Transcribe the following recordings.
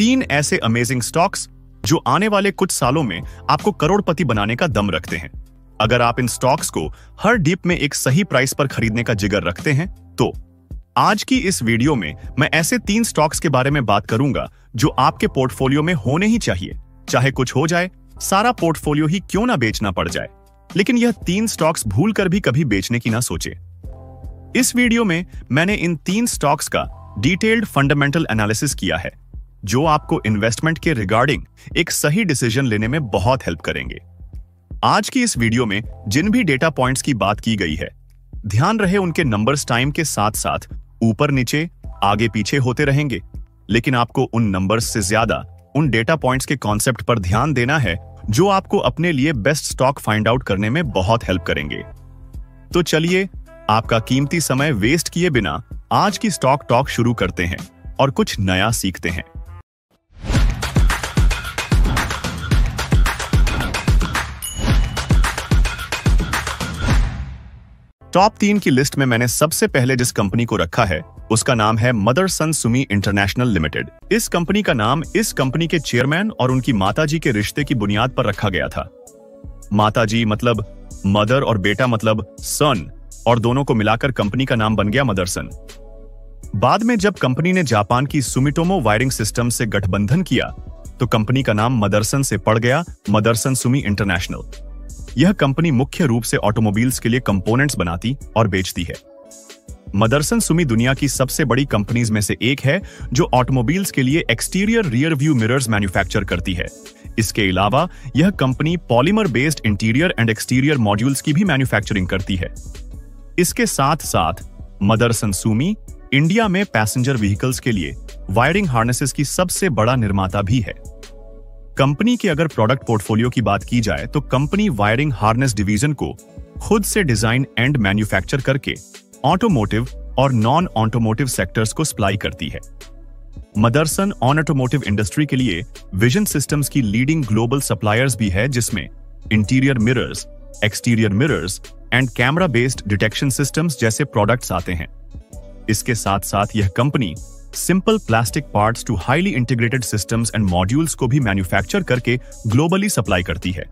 तीन ऐसे amazing stocks जो आने वाले कुछ सालों में आपको करोड़पति बनाने का दम रखते हैं। अगर आप इन स्टॉक्स को हर डीप में एक सही प्राइस पर खरीदने का जिगर रखते हैं तो आज की इस वीडियो में मैं ऐसे तीन स्टॉक्स के बारे में बात करूँगा जो आपके पोर्टफोलियो में होने ही चाहिए। चाहे कुछ हो जाए, सारा पोर्टफोलियो ही क्यों ना बेचना पड़ जाए? लेकिन यह तीन स्टॉक्स भूल भी कभी बेचने की ना सोचे। इस वीडियो में मैंने इन तीन स्टॉक्स का डिटेल्ड फंडामेंटल एनालिसिस किया है। जो आपको इन्वेस्टमेंट के रिगार्डिंग एक सही डिसीज़न लेने में बहुत हेल्प करेंगे। आज की इस वीडियो में जिन भी डेटा पॉइंट्स की बात की गई है, ध्यान रहे उनके नंबर्स टाइम के साथ साथ ऊपर नीचे, आगे पीछे होते रहेंगे। लेकिन आपको उन नंबर्स से ज़्यादा, उन डेटा पॉइंट्स के कॉन्सेप्ट पर ध्यान देना है, जो आपको अपने लिए बेस्ट स्टॉक फाइंड आउट करने में बहुत हेल्प करेंगे। तो चलिए, आपका कीमती समय वेस्ट किए बिना आज की स्टॉक टॉक शुरू करते हैं और कुछ नया सीखते हैं। टॉप तीन की लिस्ट में मैंने सबसे पहले जिस कंपनी को रखा है, उसका नाम है मदर सन सुमी इंटरनेशनल लिमिटेड। इस कंपनी का नाम इस कंपनी के चेयरमैन और उनकी माताजी के रिश्ते की बुनियाद पर रखा गया था। माताजी मतलब मदर और बेटा मतलब सन, और दोनों को मिलाकर कंपनी का नाम बन गया मदरसन बाद में जब कंपनी ने जापान की सुमिटोमो वायरिंग सिस्टम से गठबंधन किया तो कंपनी का नाम मदरसन से पड़ गया मदरसन सुमी इंटरनेशनल। यह कंपनी मुख्य रूप से ऑटोमोबाइल्स के लिए कंपोनेंट्स बनाती और बेचती है। मदरसन सुमी दुनिया की सबसे बड़ी कंपनीज़ में से एक है, जो ऑटोमोबाइल्स के लिए exterior rear view mirrors manufacture करती है। इसके अलावा, यह company polymer based interior and exterior modules की भी मैन्युफैक्चरिंग करती है। इसके साथ साथ, मदरसन सुमी इंडिया में पैसेंजर व्हीकल्स के लिए वायरिंग हार्नेसेस की सबसे बड़ा निर्माता भी है। कंपनी के अगर प्रोडक्ट पोर्टफोलियो की बात की जाए तो कंपनी वायरिंग हार्नेस डिवीज़न को खुद से डिज़ाइन एंड मैन्युफैक्चर करके ऑटोमोटिव और नॉन ऑटोमोटिव सेक्टर्स को सप्लाई करती है। मदरसन ऑन ऑटोमोटिव इंडस्ट्री के लिए विजन सिस्टम्स की लीडिंग ग्लोबल सप्लायर्स भी है, जिसमें interior mirrors exterior mirrors and camera based detection systems जैसे प्रोडक्ट्स आते हैं। इसके साथ साथ यह company simple plastic parts to highly integrated systems and modules को भी मैन्युफैक्चर करके ग्लोबली सप्लाई करती है।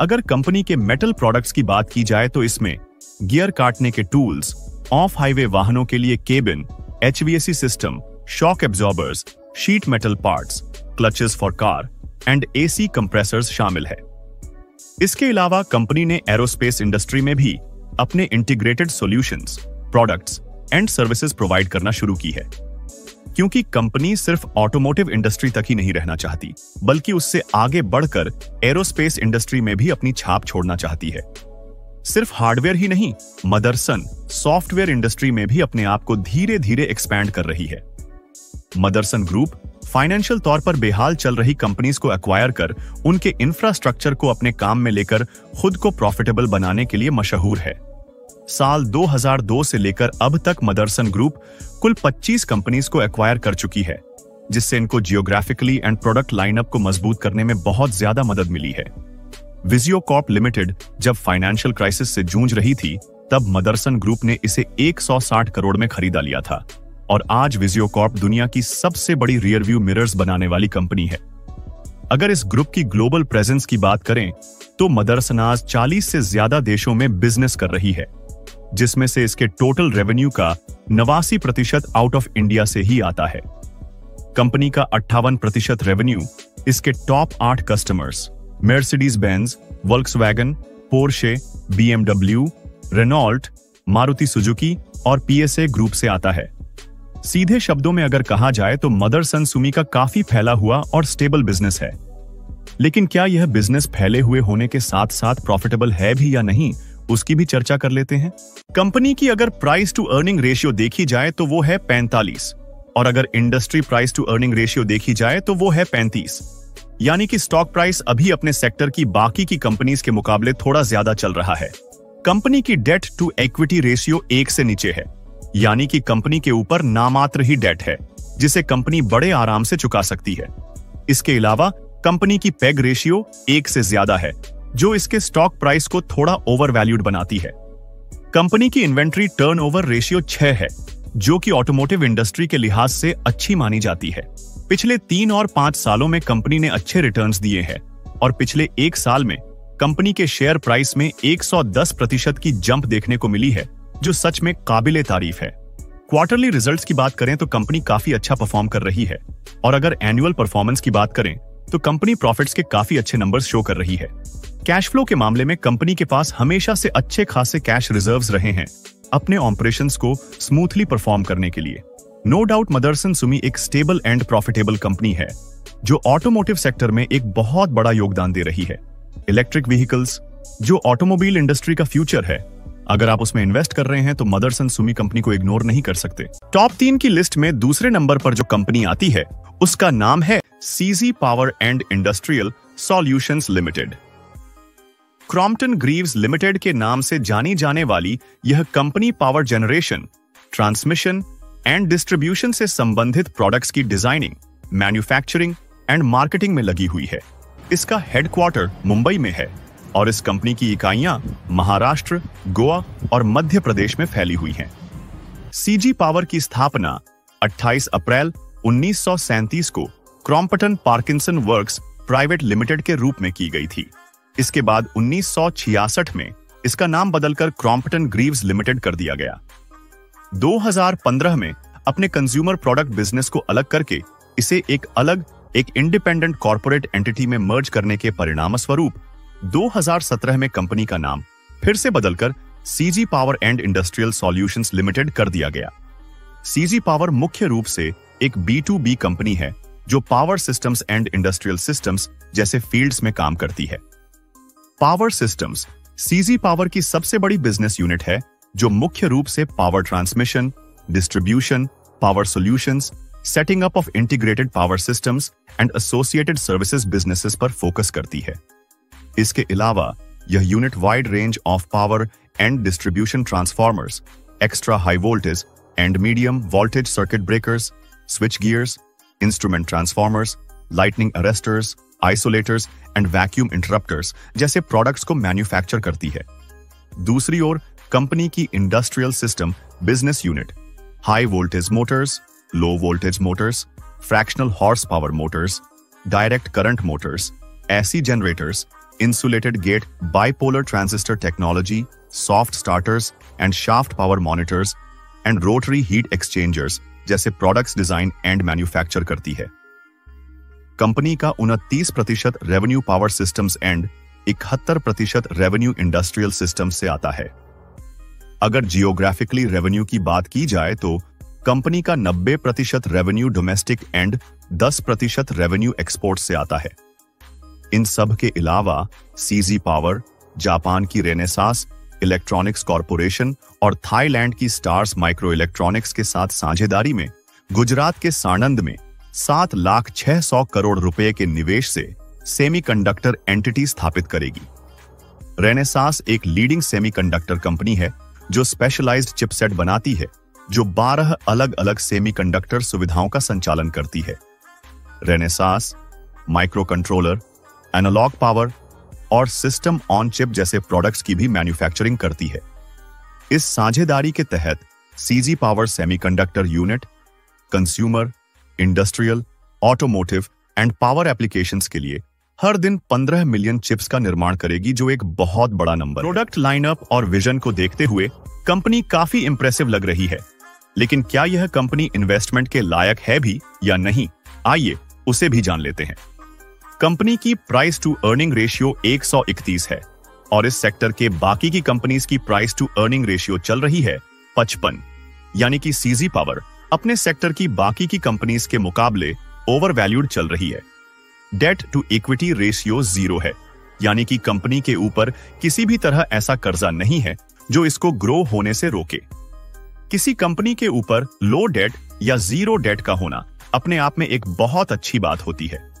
अगर कंपनी के मेटल प्रोडक्ट्स की बात की जाए तो इसमें गियर काटने के टूल्स ऑफ़ हाईवे वाहनों के लिए cabin HVAC system shock absorbers sheet metal parts clutches for car and AC compressors शामिल है। इसके अलावा कंपनी ने एरोस्पेस इंडस्ट्री में भी अपने integrated solutions, products and services provide करना शुरू की है। क्योंकि कंपनी सिर्फ़ ऑटोमोटिव इंडस्ट्री तक ही नहीं रहना चाहती, बल्कि उससे आगे बढ़कर एरोस्पेस इंडस्ट्री में भी अपनी छाप छोड़ना चाहती है। सिर्फ़ हार्डवेयर ही नहीं, मदरसन सॉफ्टवेयर इंडस्ट्री में भी अपने आप को धीरे धीरे एक्सपैंड कर रही है। मदरसन ग्रुप फाइनेंशियल तौर पर बेहाल चल रही कंपनीज़ को एक्वायर कर उनके इंफ्रास्ट्रक्चर को अपने काम में लेकर खुद को प्रॉफिटेबल बनाने के लिए मशहूर है। साल 2002 से लेकर अब तक मदरसन ग्रुप कुल 25 कंपनीज़ को एक्वायर कर चुकी है, जिससे इनको जियोग्राफिकली एंड प्रोडक्ट लाइनअप को मज़बूत करने में बहुत ज़्यादा मदद मिली है। विजियो कॉर्प लिमिटेड जब फाइनेंशियल क्राइसिस से जूझ रही थी, तब मदरसन ग्रुप ने इसे 160 करोड़ में खरीदा लिया था, और आज विजियो कॉर्प दुनिया की सबसे बड़ी रियर व्यू मिरर्स बनाने वाली कंपनी है। अगर इस ग्रुप की ग्लोबल प्रेजेंस की बात करें तो मदरसनाज 40 से ज़्यादा देशों में बिज़नेस कर रही है। जिसमें से इसके टोटल रेवेन्यू का नवासी प्रतिशत आउट ऑफ़ इंडिया से ही आता है। कंपनी का अट्ठावन प्रतिशत रेवेन्यू इसके टॉप आठ customers Mercedes Benz Volkswagen Porsche BMW Renault Maruti Suzuki और पीएसए ग्रुप से आता है। सीधे शब्दों में अगर कहा जाए तो मदर सन सुमी का काफ़ी फैला हुआ और स्टेबल बिज़नेस है। लेकिन क्या यह बिज़नेस फैले हुए होने के साथ साथ प्रॉफिटेबल है भी या नहीं उसकी भी चर्चा कर लेते हैं। कंपनी की अगर प्राइस टू अर्निंग रेशियो देखी जाए तो वो है पैंतालीस। और अगर industry price to earning ratio देखी जाए तो वो है पैंतीस। यानी कि स्टॉक प्राइस अभी अपने सेक्टर की बाकी की कंपनीज़ के मुकाबले थोड़ा ज़्यादा चल रहा है। कंपनी की डेट टू इक्विटी रेशियो एक से नीचे है। यानी कि कंपनी के ऊपर नामात्र ही डेट है, जिसे कंपनी बड़े आराम से चुका सकती है। इसके अलावा कंपनी की पेग रेशियो एक से ज़्यादा है। जो इसके स्टॉक प्राइस को थोड़ा ओवर वैल्यूड बनाती है। कंपनी की इन्वेंट्री टर्नओवर रेशियो छह है, जो कि ऑटोमोटिव इंडस्ट्री के लिहाज से अच्छी मानी जाती है। पिछले तीन और पाँच सालों में कंपनी ने अच्छे रिटर्न्स दिए हैं, और पिछले एक साल में कंपनी के शेयर प्राइस में 110 प्रतिशत की जंप देखने को मिली है, जो सच में काबिल तारीफ़ है। क्वार्टरली रिजल्ट्स की बात करें तो कंपनी काफ़ी अच्छा परफॉर्म कर रही है, और अगर एनुअल परफॉर्मेंस की बात करें तो कंपनी प्रॉफिट्स के काफ़ी अच्छे नंबर्स शो कर रही है। कैश फ्लो के मामले में कंपनी के पास हमेशा से अच्छे खासे कैश रिजर्व्स रहे हैं, अपने ऑपरेशंस को स्मूथली परफॉर्म करने के लिए। नो डाउट मदरसन सुमी एक स्टेबल एंड प्रॉफिटेबल कंपनी है, जो ऑटोमोटिव सेक्टर में एक बहुत बड़ा योगदान दे रही है। इलेक्ट्रिक व्हीकल्स जो ऑटोमोबाइल इंडस्ट्री का फ्यूचर है, अगर आप उसमें इन्वेस्ट कर रहे हैं तो मदरसन सुमी कंपनी को इग्नोर नहीं कर सकते। टॉप तीन की लिस्ट में दूसरे नंबर पर जो कंपनी आती है, उसका नाम है CG power and industrial solutions limited Crompton Greaves limited के नाम से जानी जाने वाली यह company power generation transmission and distribution से संबंधित प्रोडक्ट्स की डिज़ाइनिंग मैन्युफैक्चरिंग एंड मार्केटिंग में लगी हुई है। इसका हेडक्वार्टर मुंबई में है और इस कंपनी की इकाइयाँ महाराष्ट्र, गोवा और मध्य प्रदेश में फैली हुई हैं। सीजी पावर की स्थापना 28 अप्रैल 1937 को Crompton Parkinson works private limited के रूप में की गई थी। इसके बाद 1966 में इसका नाम बदलकर क्रॉम्पटन ग्रीव्स लिमिटेड कर दिया गया। 2015 में अपने कंज्यूमर प्रोडक्ट बिज़नेस को अलग करके इसे एक अलग, एक इंडिपेंडेंट कॉरपोरेट एंटिटी में मर्ज करने के परिणाम स्वरूप 2017 में कंपनी का नाम फिर से बदलकर CG power and industrial solutions limited कर दिया गया। सीजी पावर मुख्य रूप से एक बी कंपनी है। जो power systems and industrial systems जैसे फील्ड्स में काम करती है। पावर सिस्टम्स सीजी पावर की सबसे बड़ी बिज़नेस यूनिट है, जो मुख्य रूप से power transmission distribution power solutions setting up of integrated power systems and associated services businesses पर फोकस करती है। इसके अलावा, यह unit wide range of power and distribution transformers extra high voltage and medium voltage circuit breakers switch gears instrument transformers lightning arresters isolators and vacuum interrupters जैसे products को manufacture करती है। दूसरी ओर कंपनी की industrial system business unit high voltage motors low voltage motors fractional horse power motors direct current motors AC generators insulated gate bipolar transistor technology, soft starters and shaft power monitors and rotary heat exchangers जैसे products design and manufacture करती है। Company का उनतीस प्रतिशत revenue power systems and इकहत्तर प्रतिशत revenue industrial system से आता है। अगर जियोग्राफिकली रेवेन्यू की बात की जाए तो कंपनी का 90 प्रतिशत रेवेन्यू डोमेस्टिक एंड 10 प्रतिशत रेवेन्यू एक्सपोर्ट से आता है। इन सब के अलावा सीजी पावर जापान की रेनेसास इलेक्ट्रॉनिक्स कॉरपोरेशन और थाईलैंड की स्टार्स माइक्रो इलेक्ट्रॉनिक्स के साथ साझेदारी में, गुजरात के सानंद में सात लाख छह सौ करोड़ रुपए के निवेश से सेमीकंडक्टर एंटिटी स्थापित करेगी। रेनेसास एक लीडिंग सेमीकंडक्टर कंपनी है, जो स्पेशलाइज्ड चिपसेट बनाती है, जो 12 अलग अलग सेमीकंडक्टर सुविधाओं का संचालन करती है। Renesas micro controller analog power और सिस्टम ऑन चिप जैसे प्रोडक्ट्स की भी मैन्युफैक्चरिंग करती है। इस साझेदारी के तहत CG power semiconductor unit consumer industrial automotive and power applications के लिए हर दिन 15 मिलियन चिप्स का निर्माण करेगी, जो एक बहुत बड़ा नंबर प्रोडक्ट लाइनअप और विजन को देखते हुए कंपनी काफ़ी इंप्रेसिव लग रही है। लेकिन क्या यह कंपनी इन्वेस्टमेंट के लायक है भी या नहीं? आइए, उसे भी जान लेते हैं। कंपनी की प्राइस टू अर्निंग रेशियो 131 है और इस सेक्टर के बाकी की कंपनीज़ की प्राइस टू अर्निंग रेशियो चल रही है 55 यानी कि सीजी पावर अपने सेक्टर की बाकी की कंपनीज़ के मुकाबले ओवर वैल्यूड चल रही है। Debt to equity ratio zero है। यानी कि कंपनी के ऊपर किसी भी तरह ऐसा कर्जा नहीं है जो इसको ग्रो होने से रोके। किसी कंपनी के ऊपर लो डेट या ज़ीरो डेट का होना अपने आप में एक बहुत अच्छी बात होती है।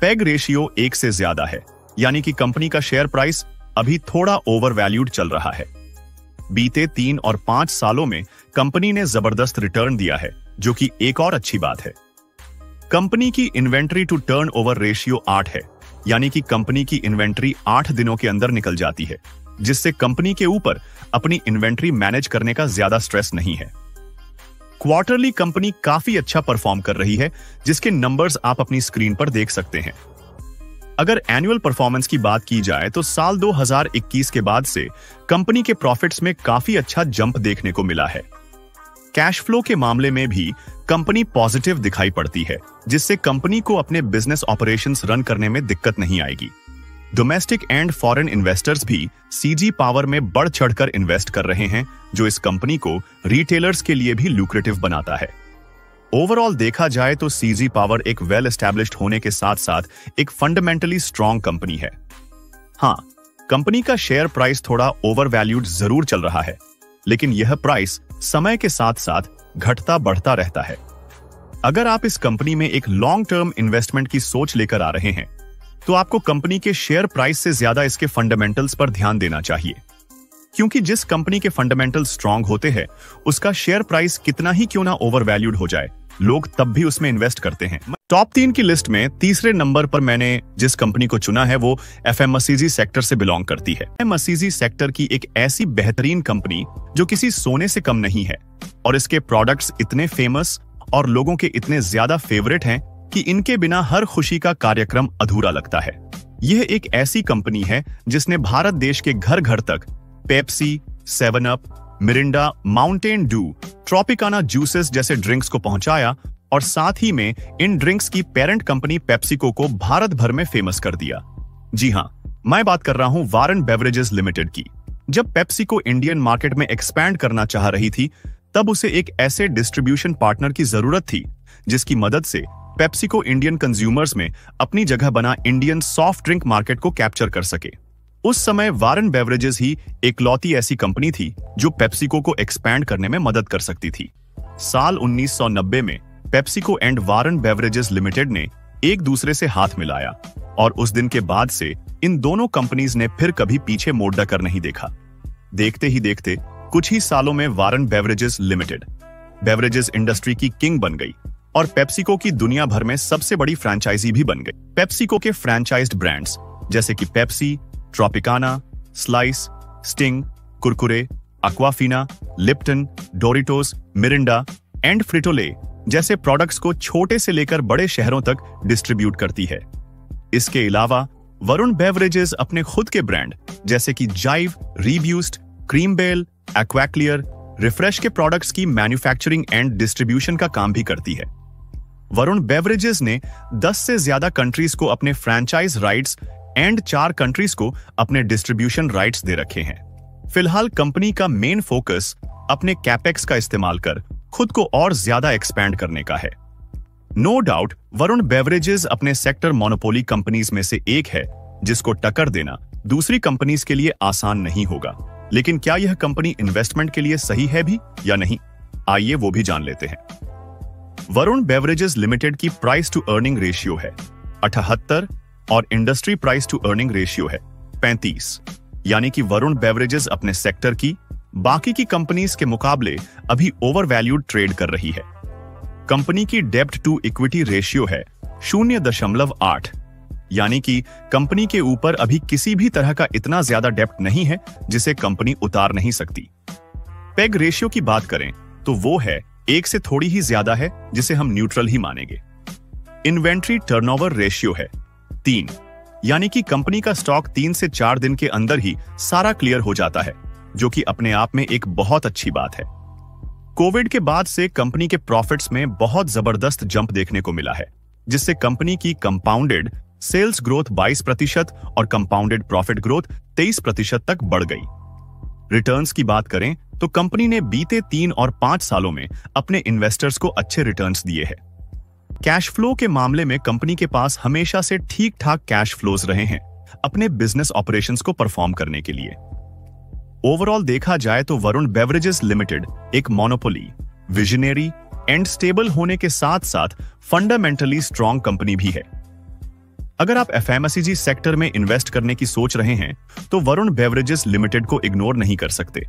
पेग रेशियो एक से ज़्यादा है, यानी कि कंपनी का शेयर प्राइस अभी थोड़ा ओवर वैल्यूड चल रहा है। बीते तीन और पाँच सालों में कंपनी ने ज़बरदस्त रिटर्न दिया है, जो कि एक और अच्छी बात है। कंपनी की inventory to turnover ratio आठ है, यानी कि कंपनी की इन्वेंट्री आठ दिनों के अंदर निकल जाती है, जिससे कंपनी के ऊपर अपनी इन्वेंट्री मैनेज करने का ज़्यादा स्ट्रेस नहीं है। क्वार्टरली कंपनी काफ़ी अच्छा परफॉर्म कर रही है, जिसके नंबर्स आप अपनी स्क्रीन पर देख सकते हैं। अगर एनुअल परफॉर्मेंस की बात की जाए तो साल 2021 के बाद से कंपनी के प्रॉफिट्स में काफ़ी अच्छा जंप देखने को मिला है। कैश फ्लो के मामले में भी कंपनी पॉजिटिव दिखाई पड़ती है, जिससे कंपनी को अपने बिज़नेस ऑपरेशंस रन करने में दिक्कत नहीं आएगी। डोमेस्टिक एंड फॉरेन इन्वेस्टर्स भी सीजी पावर में बढ़ चढ़कर इन्वेस्ट कर रहे हैं, जो इस कंपनी को रिटेलर्स के लिए भी लुक्रेटिव बनाता है। ओवरऑल देखा जाए तो सीजी पावर एक वेल एस्टेब्लिश्ड होने के साथ साथ एक फंडामेंटली स्ट्रॉन्ग कंपनी है। हाँ कंपनी का शेयर प्राइस थोड़ा ओवर वैल्यूड ज़रूर चल रहा है, लेकिन यह प्राइस समय के साथ साथ घटता बढ़ता रहता है। अगर आप इस कंपनी में एक लॉन्ग टर्म इन्वेस्टमेंट की सोच लेकर आ रहे हैं तो आपको कंपनी के शेयर प्राइस से ज़्यादा इसके फंडामेंटल्स पर ध्यान देना चाहिए। क्योंकि जिस कंपनी के फंडामेंटल स्ट्रांग होते हैं, उसका शेयर प्राइस कितना ही क्यों ना ओवर वैल्यूड हो जाए, लोग तब भी उसमें इन्वेस्ट करते हैं। टॉप तीन की लिस्ट में तीसरे नंबर पर मैंने जिस कंपनी को चुना है, वो एफ़ एम सेक्टर से बिलोंग करती है। एम सेक्टर की एक ऐसी बेहतरीन कंपनी, जो किसी सोने से कम नहीं है, और इसके प्रोडक्ट्स इतने फ़ेमस और लोगों के इतने ज़्यादा फेवरेट हैं कि इनके बिना हर खुशी का कार्यक्रम अधूरा लगता है। यह एक ऐसी कंपनी है जिसने भारत देश के घर घर तक Pepsi seven up Mirinda, Mountain Dew, Tropicana juices जैसे ड्रिंक्स को पहुँचाया और साथ ही में इन ड्रिंक्स की पेरेंट कंपनी पेप्सिको को भारत भर में फ़ेमस कर दिया। जी हाँ मैं बात कर रहा हूँ वारन बेवरेजेस लिमिटेड की। जब पेप्सिको इंडियन मार्केट में एक्सपैंड करना चाह रही थी, तब उसे एक ऐसे डिस्ट्रीब्यूशन पार्टनर की ज़रूरत थी, जिसकी मदद से पेप्सिको इंडियन कंज्यूमर्स में अपनी जगह बना इंडियन सॉफ्ट ड्रिंक मार्केट को कैप्चर कर सके। उस समय वारन बेवरेजेस ही एक लौती ऐसी कंपनी थी, जो पेप्सिको को एक्सपैंड करने में मदद कर सकती थी। साल 1990 में PepsiCo and Varun Beverages Limited ने एक दूसरे से हाथ मिलाया, और उस दिन के बाद से इन दोनों कंपनीज़ ने फिर कभी पीछे मोड़ कर नहीं देखा। देखते ही देखते कुछ ही सालों में Varun Beverages Limited, beverages industry की किंग बन गई। और पेप्सिको की दुनिया भर में सबसे बड़ी फ्रेंचाइजी भी बन गई। पेप्सिको के फ्रेंचाइज्ड ब्रांड्स, जैसे कि Pepsi, Tropicana, Slice, Sting, Kurkure, Aquafina, Lipton, Doritos, Mirinda and Frito Lay जैसे प्रोडक्ट्स को छोटे से लेकर बड़े शहरों तक डिस्ट्रीब्यूट करती है। इसके अलावा वरुण बेवरेजेस अपने खुद के ब्रांड जैसे कि जाइव रीब्यूस्ट क्रीम बेल एक्वाक्लियर रिफ्रेश के प्रोडक्ट्स की मैन्युफैक्चरिंग एंड डिस्ट्रीब्यूशन का काम भी करती है। वरुण बेवरेजेस ने 10 से ज़्यादा कंट्रीज़ को अपने फ्रेंचाइज राइट्स एंड चार कंट्रीज़ को अपने डिस्ट्रीब्यूशन राइट्स दे रखे हैं। फ़िलहाल कंपनी का मेन फोकस अपने कैपेक्स का इस्तेमाल कर खुद को और ज़्यादा एक्सपैंड करने का है। नो डाउट वरुण बेवरेजेस अपने सेक्टर मोनोपोली कंपनीज़ में से एक है, जिसको टक्कर देना दूसरी कंपनीज़ के लिए आसान नहीं होगा। लेकिन क्या यह कंपनी इन्वेस्टमेंट के लिए सही है भी या नहीं? आइए वो भी जान लेते हैं। वरुण बेवरेजेस लिमिटेड की प्राइस टू अर्निंग रेशियो है। अठहत्तर और industry price to earning ratio है। पैंतीस, यानी कि वरुण बेवरेजेस अपने सेक्टर की, बाकी की कंपनीज़ के मुकाबले अभी ओवर वैल्यूड ट्रेड कर रही है। कंपनी की डेप्ट टू इक्विटी रेशियो है शून्य दशमलव आठ, यानी कि कंपनी के ऊपर अभी किसी भी तरह का इतना ज़्यादा डेप्ट नहीं है, जिसे कंपनी उतार नहीं सकती। पेग रेशियो की बात करें तो वो है एक से थोड़ी ही ज़्यादा है, जिसे हम न्यूट्रल ही मानेंगे। इन्वेंट्री टर्नओवर रेशियो है, तीन। यानी कि कंपनी का स्टॉक तीन से चार दिन के अंदर ही सारा क्लियर हो जाता है, जो कि अपने आप में एक बहुत अच्छी बात है। कोविड के बाद से कंपनी के प्रॉफिट्स में बहुत ज़बरदस्त जंप देखने को मिला है, जिससे कंपनी की कंपाउंडेड सेल्स ग्रोथ 22 प्रतिशत और कंपाउंडेड प्रॉफिट ग्रोथ 23 प्रतिशत तक बढ़ गई। रिटर्न्स की बात करें तो कंपनी ने बीते तीन और पाँच सालों में अपने इन्वेस्टर्स को अच्छे रिटर्न्स दिए हैं। कैश फ्लो के मामले में कंपनी के पास हमेशा से ठीक ठाक कैश फ्लोज रहे हैं, अपने बिज़नेस ऑपरेशंस को परफॉर्म करने के लिए। ओवरऑल देखा जाए तो वरुण बेवरेजेस लिमिटेड एक मोनोपोली विजनरी एंड स्टेबल होने के साथ साथ फंडामेंटली स्ट्रॉन्ग कंपनी भी है। अगर आप एफ़ सेक्टर में इन्वेस्ट करने की सोच रहे हैं तो वरुण बेवरेजेस लिमिटेड को इग्नोर नहीं कर सकते।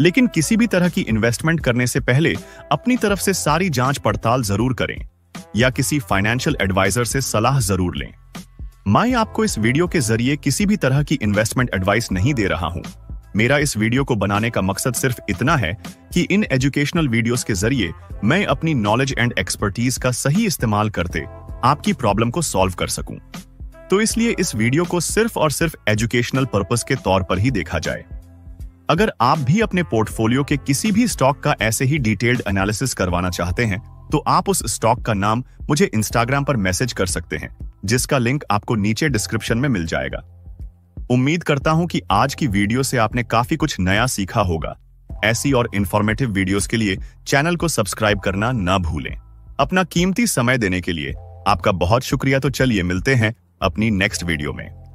लेकिन किसी भी तरह की इन्वेस्टमेंट करने से पहले अपनी तरफ़ से सारी जाँच पड़ताल ज़रूर करें, या किसी फाइनेंशियल एडवाइजर से सलाह ज़रूर लें। मैं आपको इस वीडियो के ज़रिए किसी भी तरह की इन्वेस्टमेंट एडवाइस नहीं दे रहा हूँ। मेरा इस वीडियो को बनाने का मकसद सिर्फ़ इतना है कि इन एजुकेशनल वीडियोस के ज़रिए मैं अपनी नॉलेज एंड एक्सपर्टीज का सही इस्तेमाल करते आपकी प्रॉब्लम को सॉल्व कर सकूँ। तो इसलिए इस वीडियो को सिर्फ़ और सिर्फ़ एजुकेशनल पर्पस के तौर पर ही देखा जाए। अगर आप भी अपने पोर्टफोलियो के किसी भी स्टॉक का ऐसे ही डिटेल्ड एनालिसिस करवाना चाहते हैं तो आप उस स्टॉक का नाम मुझे इंस्टाग्राम पर मैसेज कर सकते हैं, जिसका लिंक आपको नीचे डिस्क्रिप्शन में मिल जाएगा। उम्मीद करता हूँ कि आज की वीडियो से आपने काफ़ी कुछ नया सीखा होगा। ऐसी और इन्फॉर्मेटिव वीडियोस के लिए चैनल को सब्सक्राइब करना न भूलें। अपना कीमती समय देने के लिए आपका बहुत शुक्रिया। तो चलिए मिलते हैं अपनी नेक्स्ट वीडियो में।